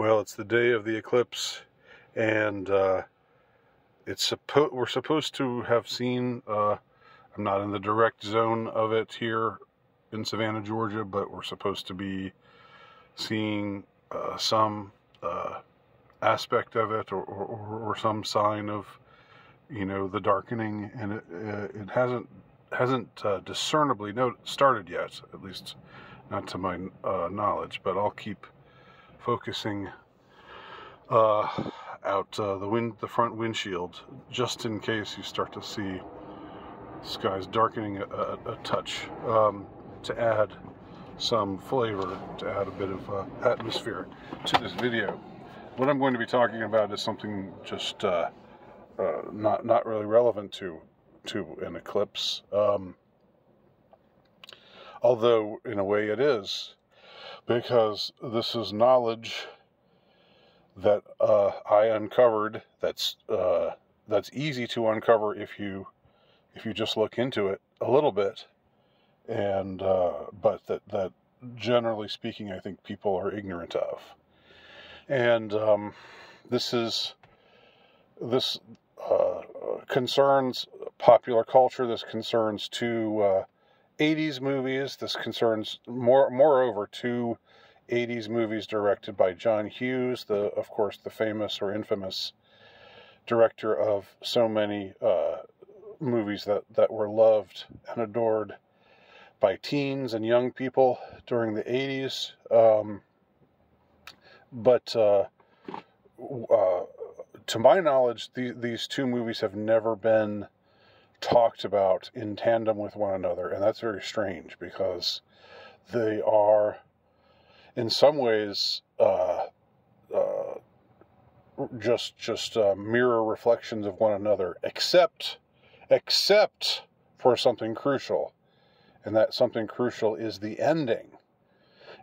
Well, it's the day of the eclipse, and uh, it's suppo- we're supposed to have seen. Uh, I'm not in the direct zone of it here in Savannah, Georgia, but we're supposed to be seeing uh, some uh, aspect of it or, or, or, some sign of, you know, the darkening, and it, uh, it hasn't hasn't uh, discernibly not- started yet, at least not to my knowledge. But I'll keep focusing uh, out uh, the wind, the front windshield, just in case you start to see skies darkening a, a, a touch. Um, to add some flavor, to add a bit of uh, atmosphere to this video. What I'm going to be talking about is something just uh, uh, not not really relevant to to an eclipse, um, although in a way it is, because this is knowledge that uh, I uncovered. That's uh, that's easy to uncover if you if you just look into it a little bit, and uh, but that that generally speaking, I think people are ignorant of, and um, this is this uh, concerns popular culture. This concerns two 80s uh, movies. This concerns more moreover two 80s movies directed by John Hughes, the of course the famous or infamous director of so many uh, movies that, that were loved and adored by teens and young people during the 80s. Um, but uh, uh, to my knowledge, the, these two movies have never been talked about in tandem with one another, and that's very strange because they are in some ways uh, uh, just just uh, mirror reflections of one another, except except for something crucial, and that something crucial is the ending,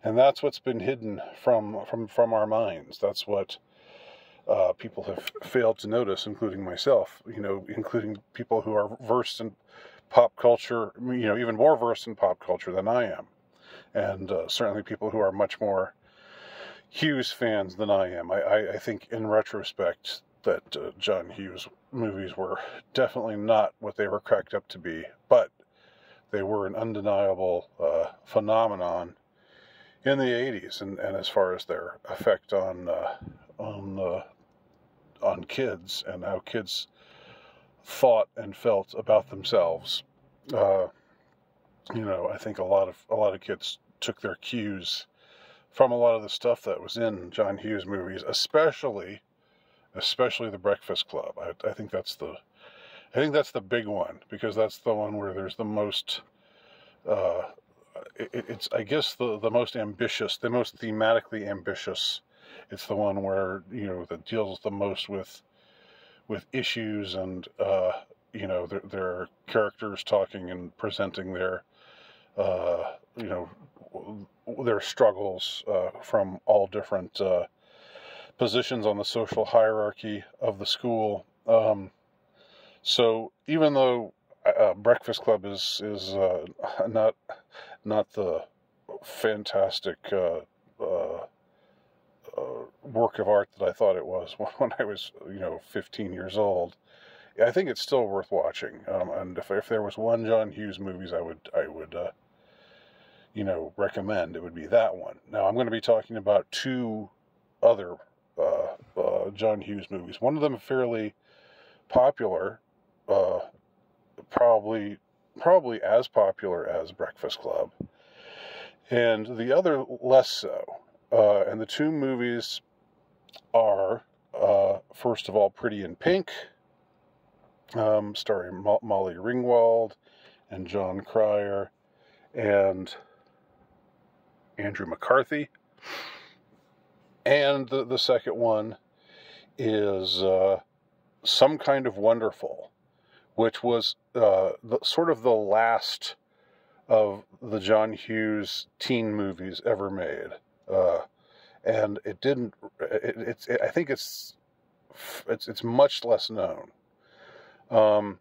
and that's what's been hidden from from from our minds. That's what. Uh, people have failed to notice, including myself, you know, including people who are versed in pop culture, you know, even more versed in pop culture than I am and uh, certainly people who are much more Hughes fans than I am. I, I, I think, in retrospect, that uh, John Hughes movies were definitely not what they were cracked up to be, but they were an undeniable uh, phenomenon in the 80s, and, and as far as their effect on uh, on uh, on kids and how kids thought and felt about themselves. Uh, you know, I think a lot of a lot of kids took their cues from a lot of the stuff that was in John Hughes movies, especially especially The Breakfast Club. I, I think that's the I think that's the big one because that's the one where there's the most uh, it, it's I guess the the most ambitious, the most thematically ambitious. It's the one where you know that deals the most with with issues and uh, you know their, their characters talking and presenting their uh, you know, their struggles uh, from all different uh, positions on the social hierarchy of the school. Um, so even though uh, Breakfast Club is is uh, not not the fantastic uh, work of art that I thought it was when I was you know 15 years old. I think it's still worth watching. Um, and if, if there was one John Hughes movies, I would I would you know, recommend, it would be that one. Now, I'm going to be talking about two other uh, uh, John Hughes movies. One of them fairly popular, uh, probably probably as popular as Breakfast Club, and the other less so. Uh, and the two movies are, uh, first of all, Pretty in Pink, um, starring Mo- Molly Ringwald and Jon Cryer, and Andrew McCarthy. And the, the second one is uh, Some Kind of Wonderful, which was uh, the, sort of the last of the John Hughes teen movies ever made. Uh, and it didn't, it, it's, it, I think it's, it's, it's much less known. Um,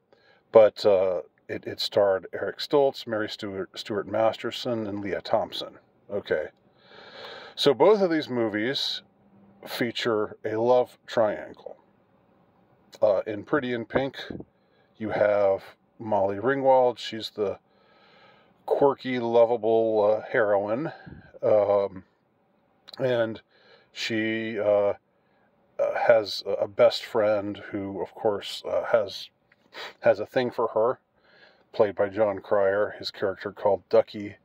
but uh, it, it starred Eric Stoltz, Mary Stuart, Stuart Masterson, and Lea Thompson. Okay. So both of these movies feature a love triangle. Uh, in Pretty in Pink, you have Molly Ringwald. She's the quirky, lovable uh, heroine. Um, and she uh, uh has a best friend who, of course, uh, has has a thing for her, played by Jon Cryer. His character called Ducky,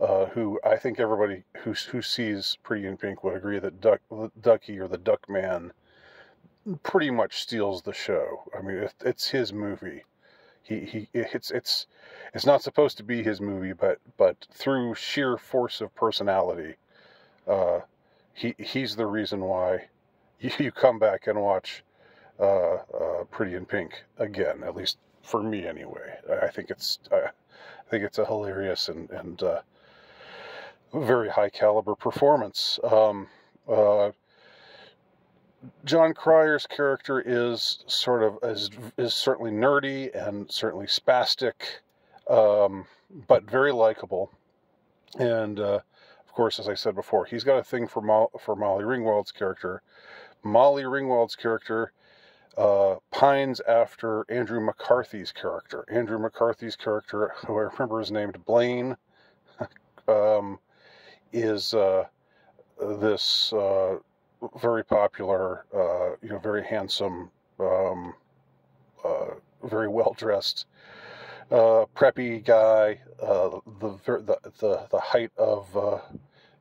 uh, who I think everybody who who sees Pretty in Pink would agree that Duck, Ducky or the Duck Man pretty much steals the show. I mean, it, it's his movie. He he it's it's it's not supposed to be his movie, but but through sheer force of personality, uh, he he's the reason why you, come back and watch uh, uh, Pretty in Pink again. At least for me, anyway. I think it's I think it's a hilarious and and uh, very high caliber performance. Um, uh, Jon Cryer's character is sort of is, is certainly nerdy and certainly spastic, um, but very likable. And uh, of course, as I said before, he's got a thing for Mo- for Molly Ringwald's character. Molly Ringwald's character uh, pines after Andrew McCarthy's character. Andrew McCarthy's character, who I remember is named Blaine, um, is uh, this uh, very popular, uh, you know, very handsome, um, uh, very well dressed, uh, preppy guy. Uh, the, the the the height of uh,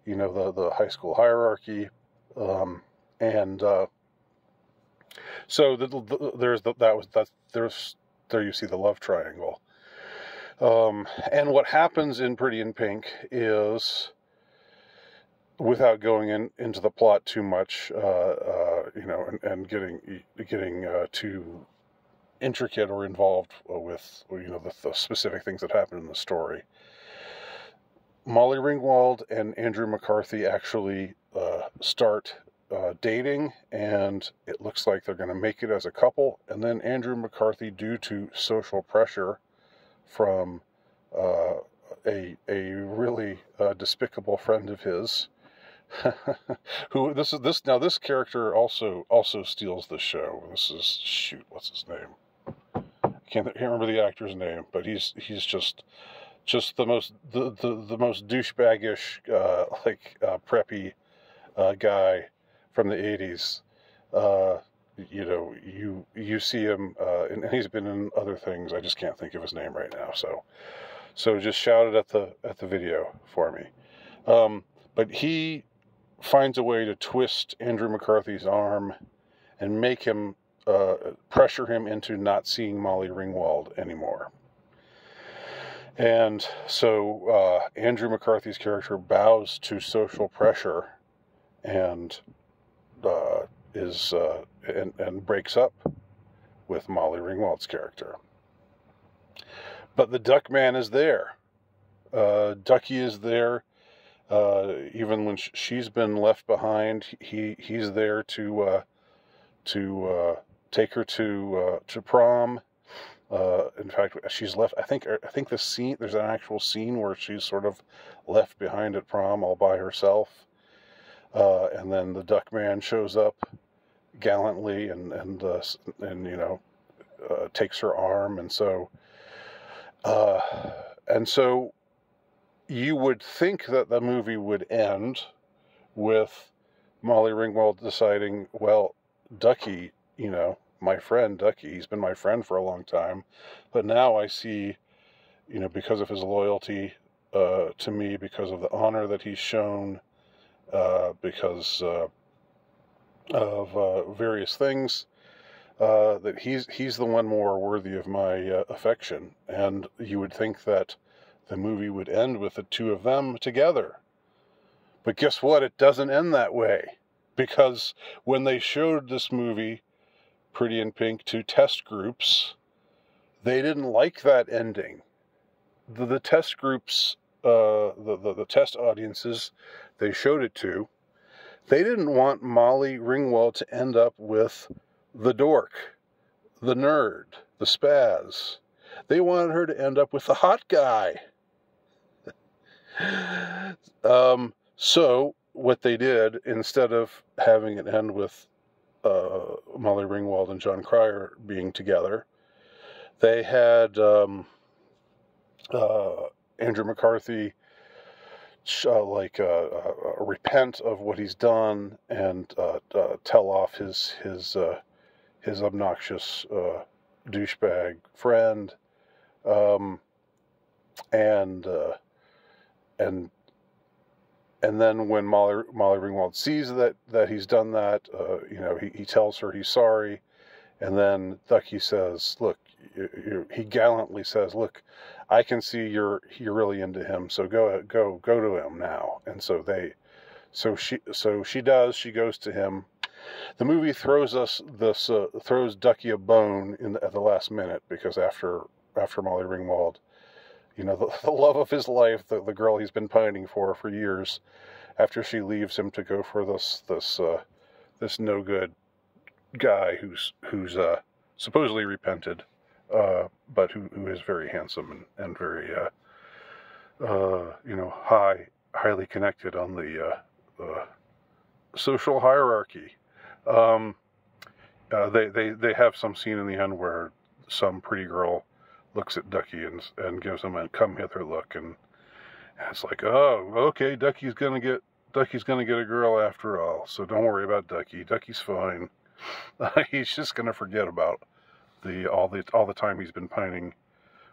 you know the the high school hierarchy, um, and uh, so the, the, there's the, that was that there's there you see the love triangle. Um, and what happens in Pretty in Pink is without going in, into the plot too much, uh, uh, you know, and, and getting getting uh, too intricate or involved with you know the, the, specific things that happen in the story. Molly Ringwald and Andrew McCarthy actually uh, start uh, dating, and it looks like they're going to make it as a couple. And then Andrew McCarthy, due to social pressure from uh, a a really despicable friend of his, who this is this now this character also also steals the show. This is shoot, what's his name? Can't, can't remember the actor's name, but he's he's just just the most the the, the most douchebaggish uh, like uh, preppy uh, guy from the '80s. Uh, you know, you you see him, uh, and he's been in other things. I just can't think of his name right now. So, so just shout it at the at the video for me. Um, but he finds a way to twist Andrew McCarthy's arm and make him uh, pressure him into not seeing Molly Ringwald anymore. And so uh, Andrew McCarthy's character bows to social pressure and uh, is uh, and, and breaks up with Molly Ringwald's character. But the Duck Man is there. Uh, Ducky is there uh, even when she's been left behind, he he's there to uh, to uh, take her to uh, to prom. Uh, in fact, she's left. I think er, I think the scene there's an actual scene where she's sort of left behind at prom all by herself, uh, and then the duck man shows up gallantly and and uh, and you know uh, takes her arm, and so and so you would think that the movie would end with Molly Ringwald deciding, well, Ducky, you know, my friend Ducky, he's been my friend for a long time, but now I see, you know, because of his loyalty uh, to me, because of the honor that he's shown, uh, because uh, of uh, various things, uh, that he's he's the one more worthy of my uh, affection, and you would think that the movie would end with the two of them together. But guess what? It doesn't end that way. Because when they showed this movie, Pretty in Pink, to test groups, they didn't like that ending. The, the test groups, uh, the, the, the test audiences they showed it to, they didn't want Molly Ringwald to end up with the dork, the nerd, the spaz. They wanted her to end up with the hot guy um, so what they did instead of having it end with uh, Molly Ringwald and Jon Cryer being together, they had um, uh, Andrew McCarthy uh, like uh, uh, repent of what he's done and uh, tell off his his his obnoxious douchebag friend, um, and and and then when Molly Molly Ringwald sees that that he's done that, uh, you know, he, he tells her he's sorry, and then Ducky says, "Look," he gallantly says, "Look, I can see you're you're really into him, so go go go to him now." And so they, so she so she does. She goes to him. The movie throws us this uh, throws Ducky a bone in the, at the last minute because after after Molly Ringwald you know, the, the love of his life, the, the girl he's been pining for for years, after she leaves him to go for this this uh, this no good guy who's who's uh, supposedly repented, uh, but who, who is very handsome and and very uh, uh, you know high highly connected on the uh, social hierarchy. Um, they they they have some scene in the end where some pretty girl looks at Ducky and, and gives him a come hither look, and, and it's like, oh, okay, Ducky's gonna get Ducky's gonna get a girl after all, so don't worry about Ducky. Ducky's fine. he's just gonna forget about the all the all the time he's been pining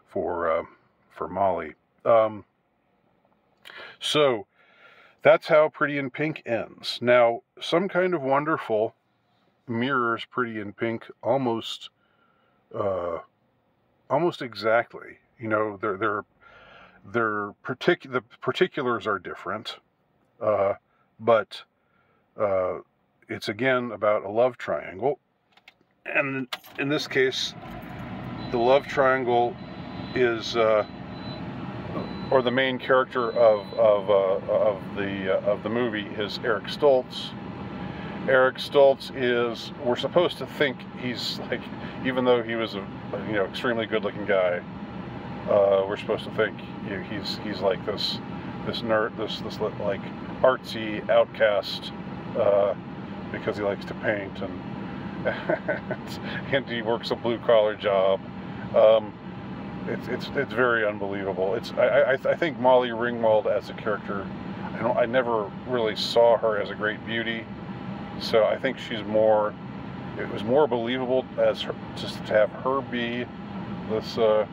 for uh, for Molly. Um, so that's how Pretty in Pink ends. Now, some kind of wonderful mirrors Pretty in Pink almost uh, almost exactly. You know, they're they're they're partic- the particulars are different, uh, but uh, it's again about a love triangle, and in this case, the love triangle is. Uh, or the main character of of, uh, of the uh, of the movie is Eric Stoltz, Eric Stoltz is, we're supposed to think he's like, even though he was a, you know, extremely good looking guy, uh, we're supposed to think you know, he's, he's like this, this nerd, this, this like artsy outcast, uh, because he likes to paint and, and he works a blue collar job. Um, it's, it's, it's very unbelievable. It's, I, I, I think Molly Ringwald as a character, I don't, I never really saw her as a great beauty. So I think she's more. It was more believable as her, just to have her be this, uh,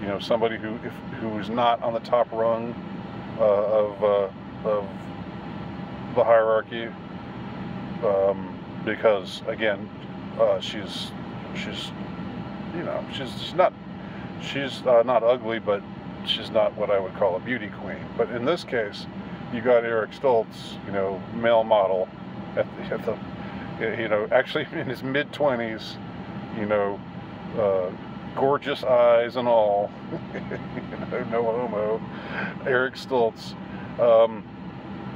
you know, somebody who if, who is not on the top rung uh, of uh, of the hierarchy, um, because again, uh, she's she's you know she's, she's not she's uh, not ugly, but she's not what I would call a beauty queen. But in this case, you got Eric Stoltz, you know, male model at the, at the you know, actually in his mid 20s, you know, uh, gorgeous eyes and all, you know, no homo, Eric Stoltz. Um,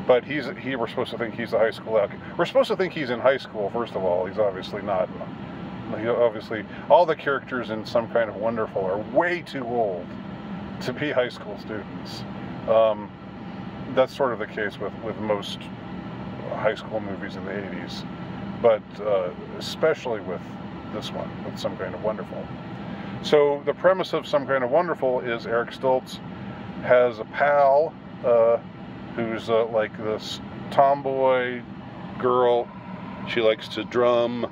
but he's he we're supposed to think he's a high school out. We're supposed to think he's in high school. First of all, he's obviously not. He obviously all the characters in some kind of wonderful are way too old to be high school students. Um, that's sort of the case with with most high school movies in the 80s, but uh, especially with this one, with Some Kind of Wonderful. So the premise of Some Kind of Wonderful is Eric Stoltz has a pal uh, who's uh, like this tomboy girl. She likes to drum,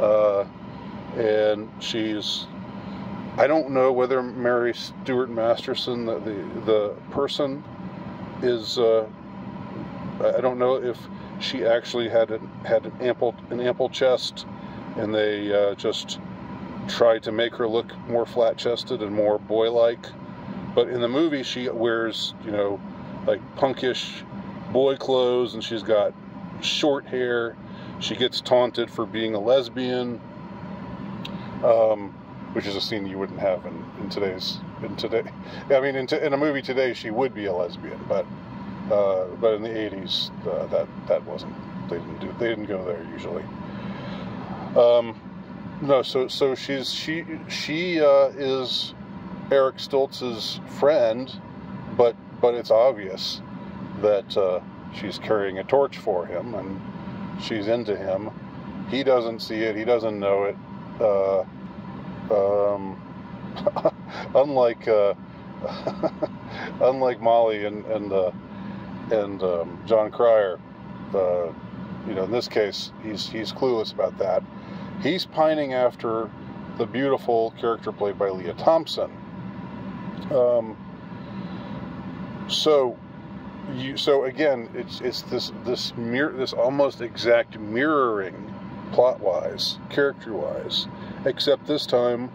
uh, and she's I don't know whether Mary Stuart Masterson, the the, the person, is uh, I don't know if she actually had an, had an ample an ample chest, and they uh, just tried to make her look more flat chested and more boy like. But in the movie, she wears you know like punkish boy clothes, and she's got short hair. She gets taunted for being a lesbian, um, which is a scene you wouldn't have in, in today's in today. I mean, in, in a movie today, she would be a lesbian, but uh, but in the 80s, uh, that that wasn't. They didn't do. They didn't go there usually. Um, no, so so she's she she uh, is Eric Stoltz's friend, but but it's obvious that uh, she's carrying a torch for him, and she's into him. He doesn't see it. He doesn't know it. Uh, um, unlike unlike Molly and and and um, Jon Cryer, uh, you know, in this case, he's he's clueless about that. He's pining after the beautiful character played by Lea Thompson. Um, so, you so again, it's it's this this mirror this almost exact mirroring plot wise, character wise, except this time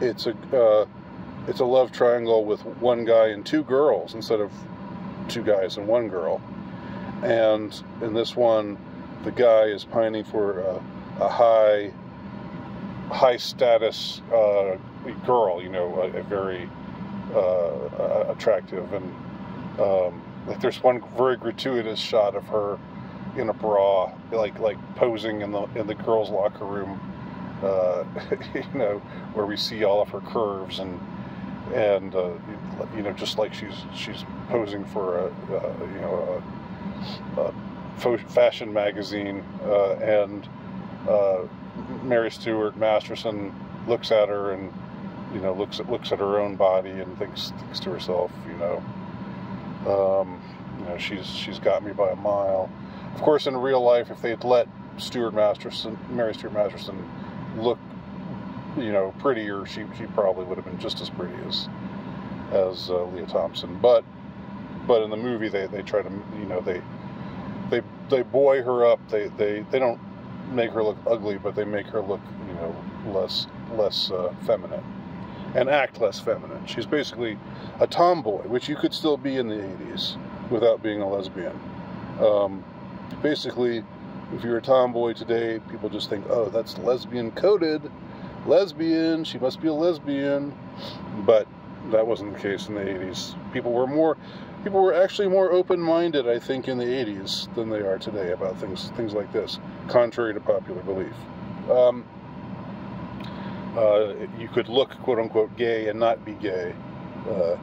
it's a uh, it's a love triangle with one guy and two girls instead of two guys and one girl. And in this one, the guy is pining for a, a high high status uh, girl, you know, a, a very uh, attractive and um, like there's one very gratuitous shot of her in a bra, like like posing in the in the girls' locker room, uh, you know, where we see all of her curves and and uh, you know just like she's she's posing for a, a you know a, a fashion magazine uh, and uh, Mary Stuart Masterson looks at her and you know looks at looks at her own body and thinks thinks to herself you know um, you know she's she's got me by a mile. Of course in real life if they'd let Stuart Masterson Mary Stuart Masterson look you know, prettier, she, she probably would have been just as pretty as as uh, Lea Thompson. But but in the movie, they, they try to you know they they they boy her up. They they they don't make her look ugly, but they make her look you know less less uh, feminine and act less feminine. She's basically a tomboy, which you could still be in the 80s without being a lesbian. Um, basically, if you're a tomboy today, people just think, oh, that's lesbian coded lesbian, she must be a lesbian. But that wasn't the case in the 80s. People were more people were actually more open-minded, I think, in the 80s than they are today about things things like this, contrary to popular belief. Um, uh, you could look quote unquote gay and not be gay uh,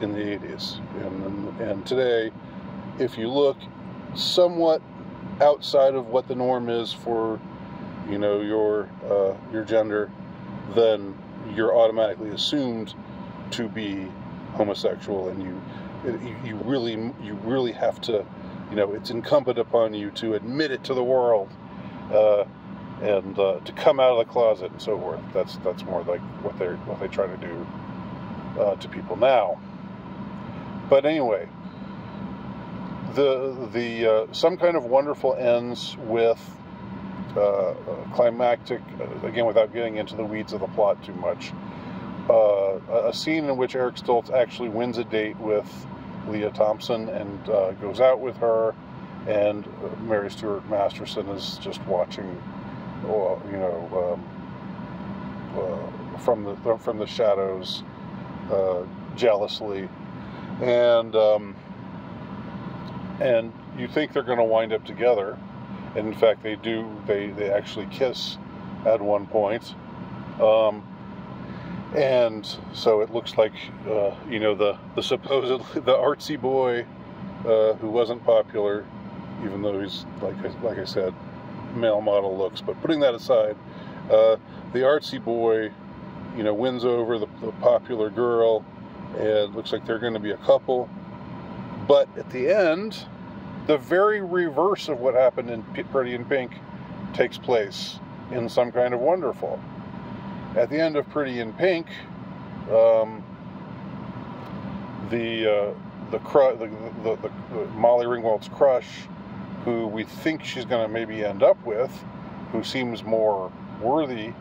in the 80s, and, and today, if you look somewhat outside of what the norm is for, you know, your uh, your gender, then you're automatically assumed to be homosexual, and you you really you really have to, you know, it's incumbent upon you to admit it to the world, uh, and uh, to come out of the closet and so forth. That's that's more like what they're what they try to do uh, to people now. But anyway, the the uh, some kind of wonderful ends with uh, climactic, uh, again, without getting into the weeds of the plot too much, uh, a scene in which Eric Stoltz actually wins a date with Lea Thompson and uh, goes out with her, and Mary Stuart Masterson is just watching, you know, um, uh, from the from the shadows, uh, jealously, and um, and you think they're going to wind up together and in fact, they do. They they actually kiss at one point. Um, and so it looks like uh, you know the the supposedly the artsy boy uh, who wasn't popular, even though he's like I, like I said, male model looks. But putting that aside, uh, the artsy boy, you know, wins over the, the popular girl, and looks like they're going to be a couple. But at the end, the very reverse of what happened in Pretty in Pink takes place in Some Kind of Wonderful. At the end of Pretty in Pink, um, the, uh, the, the, the, the, Molly Ringwald's crush, who we think she's going to maybe end up with, who seems more worthy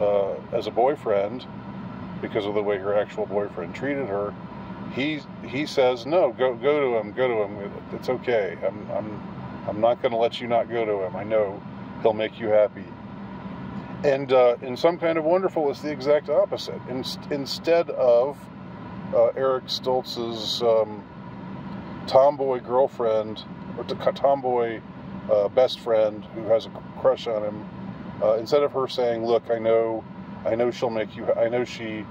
uh, as a boyfriend because of the way her actual boyfriend treated her, he he says no go go to him go to him. It's okay. I'm i'm i'm not going to let you not go to him. I know he'll make you happy. And uh, in some kind of wonderful it's the exact opposite. In, instead of uh, eric stoltz's um, tomboy girlfriend or tomboy uh, best friend who has a crush on him uh, instead of her saying look i know i know she'll make you i know she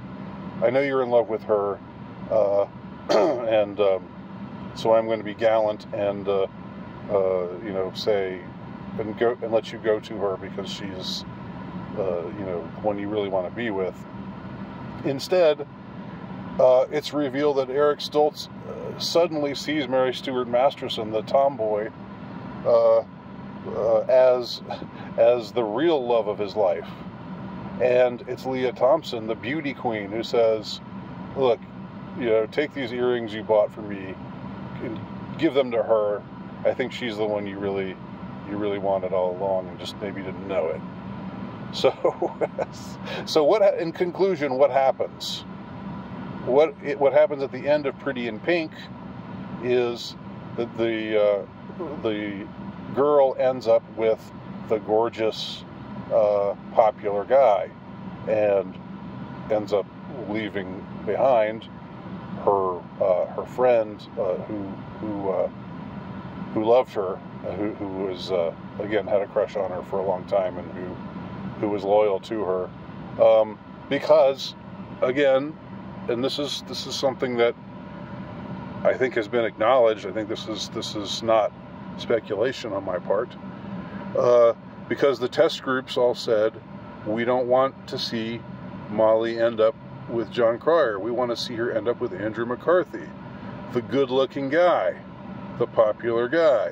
i know you're in love with her and um, so I'm going to be gallant and uh, uh, you know say and go and let you go to her because she's uh, you know one you really want to be with. Instead, uh, it's revealed that Eric Stoltz uh, suddenly sees Mary Stuart Masterson, the tomboy, uh, uh, as as the real love of his life, and it's Lea Thompson, the beauty queen, who says, "Look, you know, take these earrings you bought for me, and give them to her. I think she's the one you really you really wanted all along, and just maybe didn't know it." So, so what? In conclusion, what happens? what it, what happens at the end of Pretty in Pink is that the uh, the girl ends up with the gorgeous, uh, popular guy, and ends up leaving behind her uh, her friend uh, who who uh, who loved her, uh, who who was again had a crush on her for a long time, and who who was loyal to her, um, because again and this is this is something that I think has been acknowledged. I think this is this is not speculation on my part, uh, because the test groups all said we don't want to see Molly end up with Jon Cryer. We want to see her end up with Andrew McCarthy, the good-looking guy, the popular guy.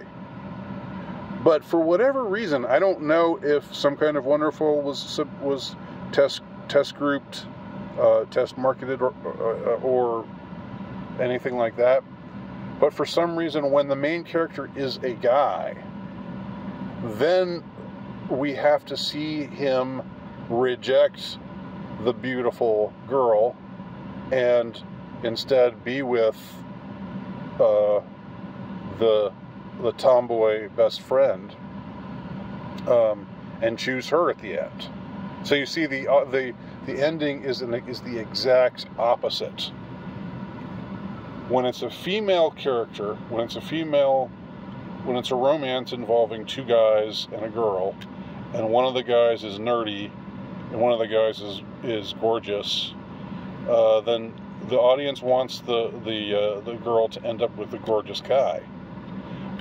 But for whatever reason, I don't know if some kind of wonderful was was test test grouped uh, test marketed or, uh, or anything like that. But for some reason, when the main character is a guy, then we have to see him reject the beautiful girl and instead be with uh, the the tomboy best friend um, and choose her at the end. So you see the uh, the the ending is an, is the exact opposite. When it's a female character, when it's a female, when it's a romance involving two guys and a girl, and one of the guys is nerdy, and one of the guys is is gorgeous, uh, then the audience wants the the uh, the girl to end up with the gorgeous guy.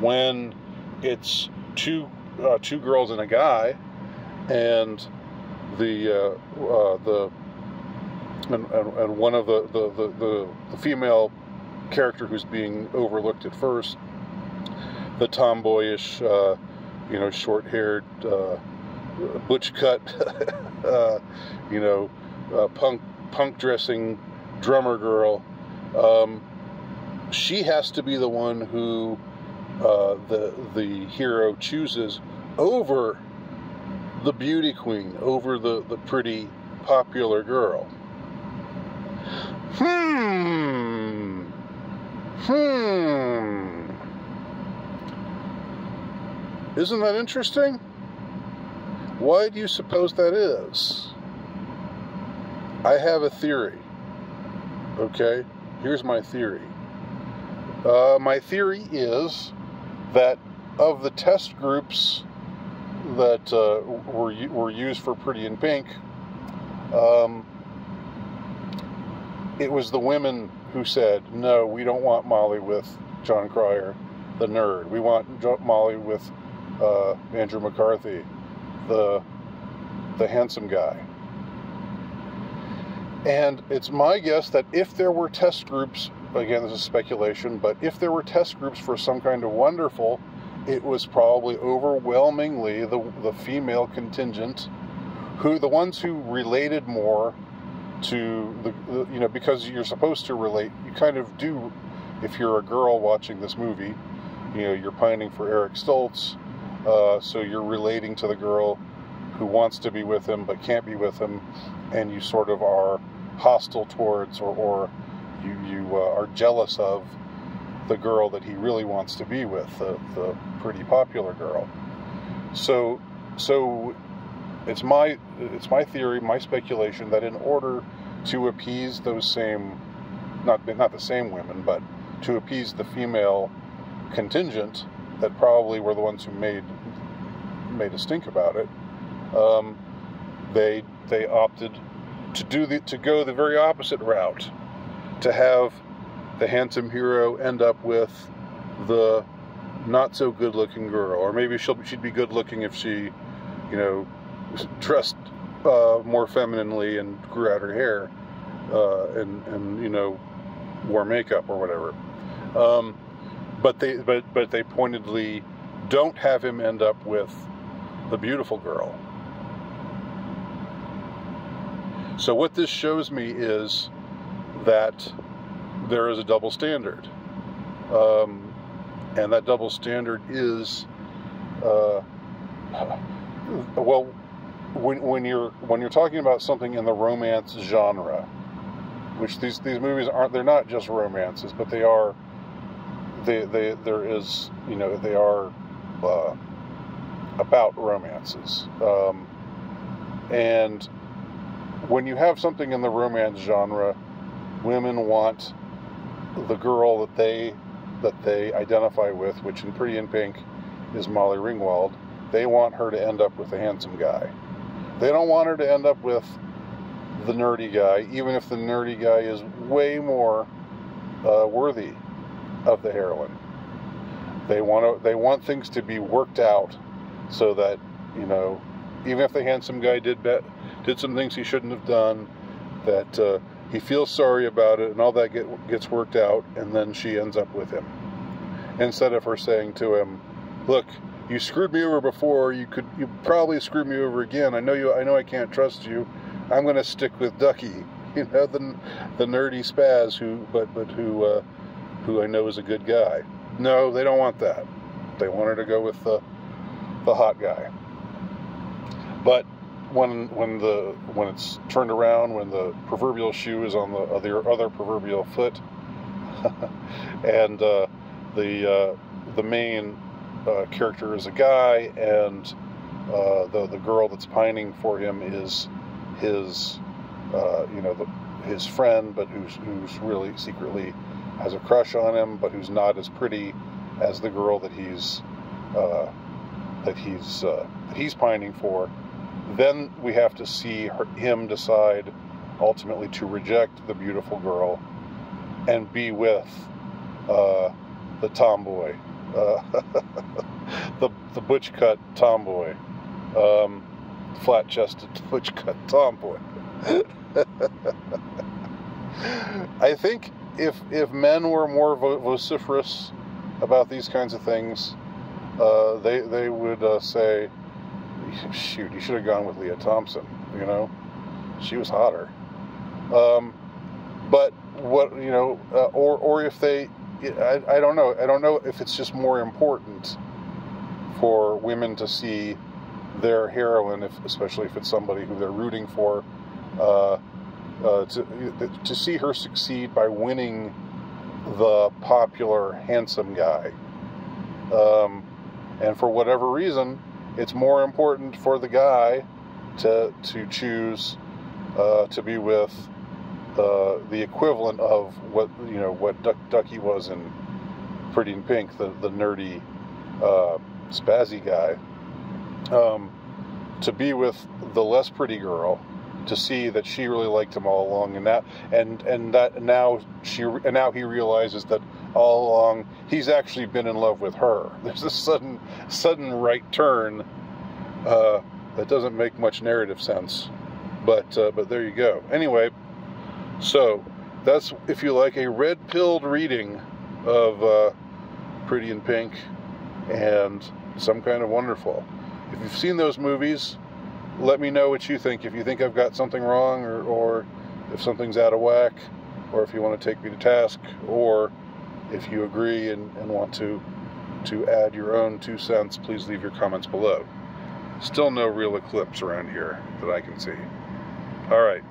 When it's two uh, two girls and a guy, and the uh, uh, the and, and, and, one of the the, the, the, the female character who's being overlooked at first, the tomboyish, uh, you know, short-haired, uh, butch cut, uh, you know, uh, punk punk dressing drummer girl. Um, she has to be the one who the the hero chooses over the beauty queen over the, the pretty popular girl. Hmm. Hmm. Isn't that interesting? Why do you suppose that is? I have a theory. Okay? Here's my theory. Uh, my theory is that of the test groups that uh, were were used for Pretty in Pink, um, it was the women who said, "No, we don't want Molly with Jon Cryer, the nerd. We want Molly with uh, Andrew McCarthy, the the handsome guy." And it's my guess that if there were test groups, again, this is speculation, but if there were test groups for some kind of wonderful it was probably overwhelmingly the, the female contingent who the ones who related more to the, the, you know because you're supposed to relate you kind of do if you're a girl watching this movie you know you're pining for Eric Stoltz uh, so you're relating to the girl who wants to be with him but can't be with him and you sort of are hostile towards or, or you, you uh, are jealous of the girl that he really wants to be with, the, the pretty popular girl. So, so it's my it's my theory, my speculation that in order to appease those same, not not the same women, but to appease the female contingent that probably were the ones who made made a stink about it, um, they they opted to do the to go the very opposite route, to have the handsome hero end up with the not so good looking girl, or maybe she'll she'd be good looking if she, you know, dressed uh, more femininely and grew out her hair, uh, and and you know, wore makeup or whatever. Um, but they but but they pointedly don't have him end up with the beautiful girl. So what this shows me is that there is a double standard. Um, and that double standard is, uh, well, when, when you're when you're talking about something in the romance genre, which these these movies aren't they're not just romances, but they are they they there is you know they are uh, about romances, um, and when you have something in the romance genre, women want the girl that they that they identify with, which in Pretty in Pink is Molly Ringwald. They want her to end up with a handsome guy. They don't want her to end up with the nerdy guy, even if the nerdy guy is way more uh, worthy of the heroine. They want to, they want things to be worked out so that you know, even if the handsome guy did bet, did some things he shouldn't have done, that uh, he feels sorry about it, and all that get, gets worked out, and then she ends up with him. Instead of her saying to him, "Look, you screwed me over before. You could, you probably screwed me over again. I know you. I know I can't trust you. I'm going to stick with Ducky. You know, the the nerdy spaz who, but but who, uh, who I know is a good guy. No, they don't want that. They want her to go with the the hot guy. But when when the when it's turned around, when the proverbial shoe is on the other other proverbial foot, and uh, the uh, the main uh, character is a guy, and uh, the the girl that's pining for him is his uh, you know the, his friend, but who's who's really secretly has a crush on him, but who's not as pretty as the girl that he's uh, that he's that he's pining for then we have to see her, him decide ultimately to reject the beautiful girl and be with uh, the tomboy, uh, the the butch cut tomboy, um, flat chested butch cut tomboy. I think if if men were more vociferous about these kinds of things, uh, they they would uh, say shoot, you should have gone with Lea Thompson. You know, she was hotter. Um, but what you know, uh, or or if they, I, I don't know. I don't know if it's just more important for women to see their heroine, if, especially if it's somebody who they're rooting for, uh, uh, to to see her succeed by winning the popular handsome guy. Um, and for whatever reason, it's more important for the guy to to choose uh, to be with uh, the equivalent of what you know what Duck, Ducky was in Pretty in Pink, the the nerdy uh, spazzy guy, um, to be with the less pretty girl, to see that she really liked him all along, and that and and that now she and now he realizes that all along he's actually been in love with her. There's a sudden sudden right turn uh, that doesn't make much narrative sense, but uh, but there you go. Anyway, so that's if you like a red pilled reading of uh, Pretty in Pink and some kind of wonderful. If you've seen those movies, let me know what you think. If you think I've got something wrong, or, or if something's out of whack, or if you want to take me to task, or if you agree and, and want to to add your own two cents, please leave your comments below. Still no real eclipse around here that I can see. All right.